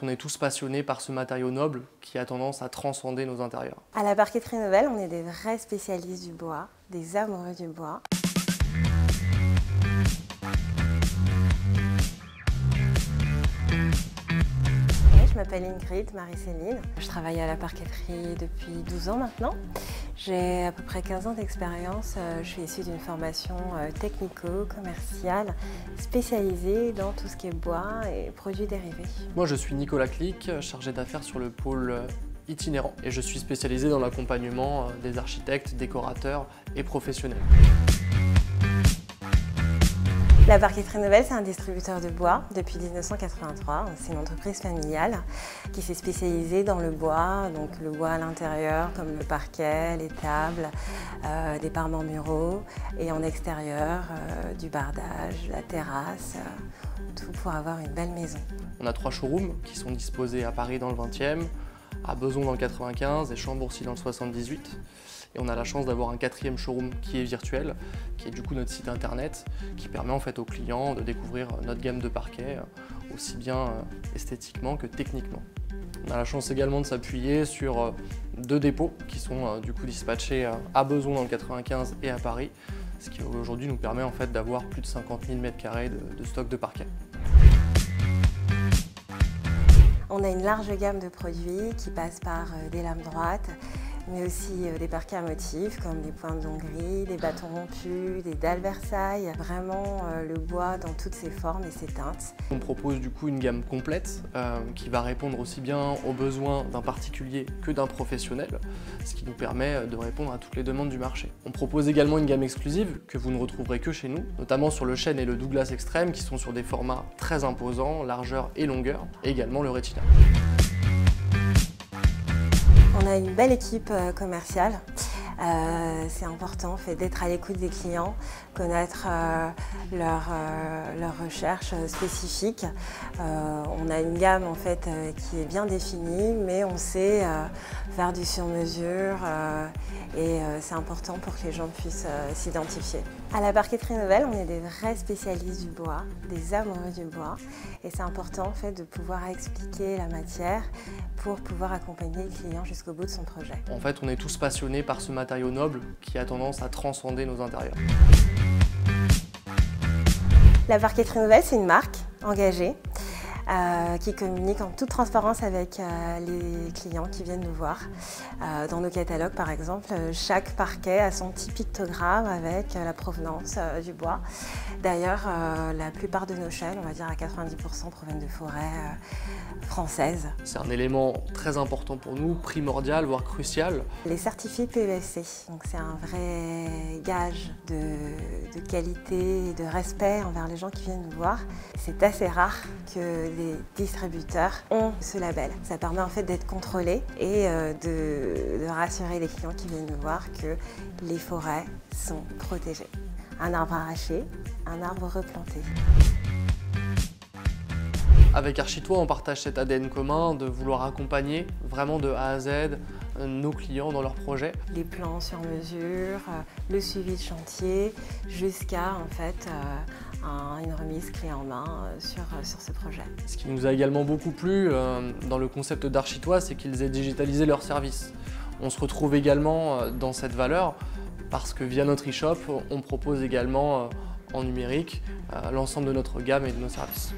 On est tous passionnés par ce matériau noble qui a tendance à transcender nos intérieurs. À la parqueterie nouvelle, on est des vrais spécialistes du bois, des amoureux du bois. Je m'appelle Ingrid Marie-Céline. Je travaille à la parqueterie depuis 12 ans maintenant. J'ai à peu près 15 ans d'expérience. Euh, je suis issue d'une formation euh, technico-commerciale spécialisée dans tout ce qui est bois et produits dérivés. Moi, je suis Nicolas Clic, chargé d'affaires sur le pôle euh, itinérant et je suis spécialisé dans l'accompagnement des architectes, décorateurs et professionnels. La Parqueterie Nouvelle, c'est un distributeur de bois depuis 1983. C'est une entreprise familiale qui s'est spécialisée dans le bois, donc le bois à l'intérieur comme le parquet, les tables, euh, des parements muraux et en extérieur euh, du bardage, la terrasse, euh, tout pour avoir une belle maison. On a trois showrooms qui sont disposés à Paris dans le 20e, à Beson dans le 95 et Chambourcy dans le 78. Et on a la chance d'avoir un quatrième showroom qui est virtuel, qui est du coup notre site internet, qui permet en fait aux clients de découvrir notre gamme de parquets, euh, aussi bien euh, esthétiquement que techniquement. On a la chance également de s'appuyer sur euh, deux dépôts qui sont du coup dispatchés à Beson dans le 95 et à Paris, ce qui aujourd'hui nous permet en fait d'avoir plus de 50 000 m2 de, stock de parquet. On a une large gamme de produits qui passent par des lames droites, mais aussi euh, des parquets à motifs comme des pointes d'Hongrie, des bâtons rompus, des dalles Versailles. Vraiment euh, le bois dans toutes ses formes et ses teintes. On propose du coup une gamme complète euh, qui va répondre aussi bien aux besoins d'un particulier que d'un professionnel, ce qui nous permet de répondre à toutes les demandes du marché. On propose également une gamme exclusive que vous ne retrouverez que chez nous, notamment sur le chêne et le Douglas Extreme qui sont sur des formats très imposants, largeur et longueur, et également le Retina. On a une belle équipe euh, commerciale. Euh, c'est important fait, d'être à l'écoute des clients, connaître euh, leurs leur recherches spécifiques. on a une gamme en fait qui est bien définie, mais on sait faire du sur-mesure et c'est important pour que les gens puissent s'identifier. À la Parqueterie Nouvelle, on est des vrais spécialistes du bois, des amoureux du bois et c'est important en fait de pouvoir expliquer la matière pour pouvoir accompagner le client jusqu'au bout de son projet. En fait, on est tous passionnés par ce noble qui a tendance à transcender nos intérieurs. La Parqueterie Nouvelle, c'est une marque engagée qui communique en toute transparence avec euh, les clients qui viennent nous voir. Euh, dans nos catalogues, par exemple, chaque parquet a son petit pictogramme avec la provenance du bois. D'ailleurs, la plupart de nos chaînes, on va dire à 90%, proviennent de forêts françaises. C'est un élément très important pour nous, primordial, voire crucial. Les certifiés PESC, donc c'est un vrai gage de, de qualité et de respect envers les gens qui viennent nous voir. C'est assez rare que les distributeurs ont ce label. Ça permet en fait d'être contrôlé et euh, de, rassurer les clients qui viennent nous voir que les forêts sont protégées. Un arbre arraché, un arbre replanté. Avec Architois, on partage cet ADN commun de vouloir accompagner vraiment de A à Z euh, nos clients dans leurs projets. Les plans sur mesure, euh, le suivi de chantier, jusqu'à en fait une remise clé en main euh, sur, euh, sur ce projet. Ce qui nous a également beaucoup plu euh, dans le concept d'Architois, c'est qu'ils aient digitalisé leurs services. On se retrouve également dans cette valeur parce que via notre e-shop, on propose également en numérique l'ensemble de notre gamme et de nos services.